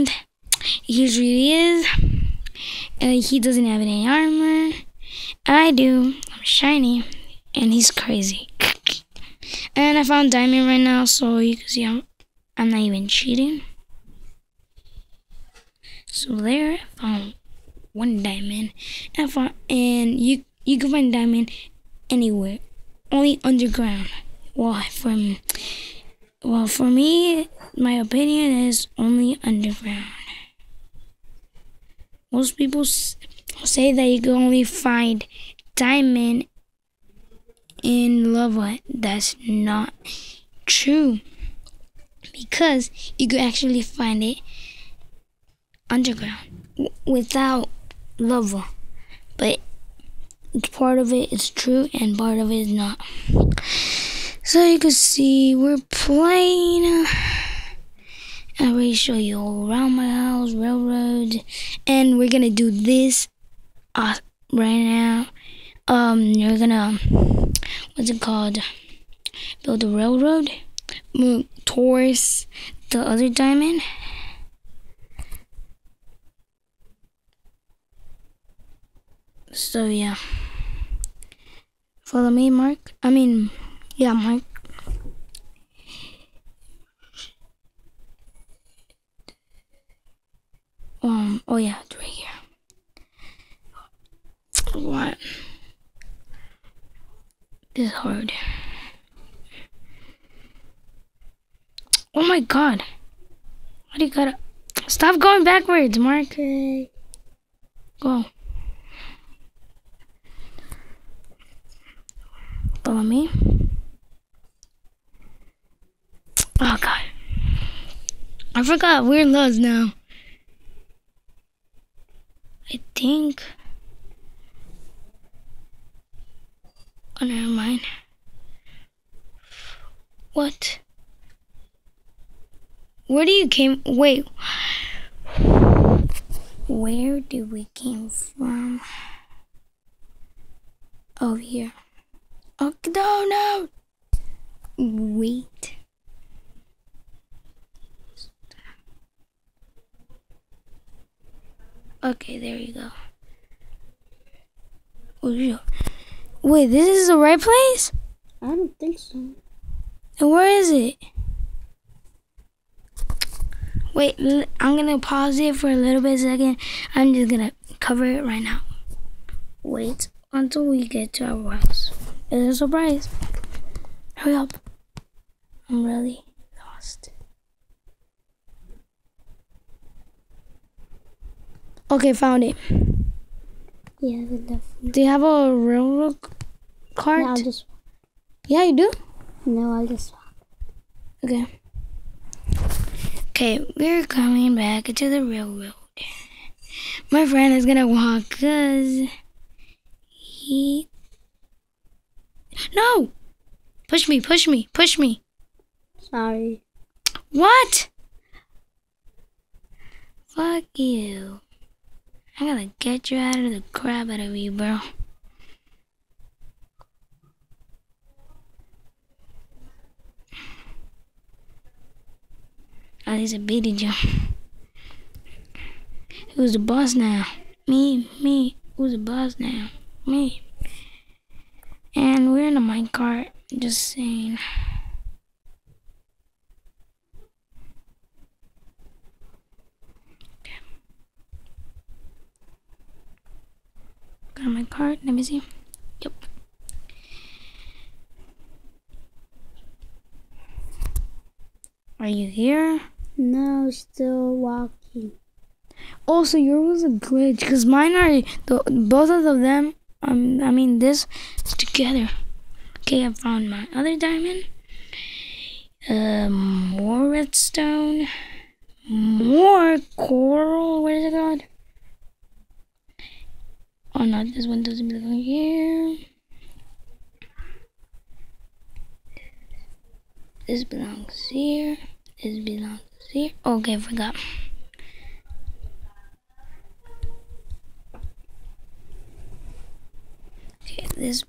and he really is. He doesn't have any armor. I do. I'm shiny, and he's crazy. and I found diamond right now, so you can see I'm, I'm not even cheating. So there, I found one diamond, and I found, and you you can find diamond anywhere, only underground. Well, from well for me, my opinion is only underground. Most people say that you can only find diamond in lava. That's not true because you could actually find it underground without lava. But part of it is true and part of it is not. So you can see we're playing. Uh, I already show you all around my house, railroad, and we're gonna do this uh, right now. Um, you're gonna what's it called? Build a railroad, move towards the other diamond. So yeah, follow me, Mark. I mean, yeah, Mark. Um, oh yeah, it's right here. What? This is hard. Oh my god. Why do you gotta... Stop going backwards, Mark. Go. Follow me. Oh god. I forgot we're in now. I think. Oh, never mind. What? Where do you came? Wait. Where do we came from? Oh, here. Oh, no, no. Wait. Okay, there you go. Oh, Wait, this is the right place? I don't think so. And where is it? Wait, I'm gonna pause it for a little bit second. I'm just gonna cover it right now. Wait until we get to our house. It's a surprise. Hurry up. I'm really Okay, found it. Yeah, definitely. Do you have a railroad cart? No, I'll just. Yeah, you do? No, I'll just. walk. Okay. Okay, we're coming back to the railroad. My friend is gonna walk because he. No! Push me, push me, push me. Sorry. What? Fuck you. I'm gonna get you out of the crap out of you, bro. Ah, Least I beated you. Who's the boss now? Me, me. Who's the boss now? Me. And we're in a minecart. Just saying. Got my card. Let me see. Yep. Are you here? No, still walking. Also, yours was a glitch because mine are the both of them. Um, I mean this together. Okay, I found my other diamond. Um, more redstone. More coral. What is it called? Oh no, this one doesn't belong here. This belongs here. This belongs here. Okay, forgot. Okay, this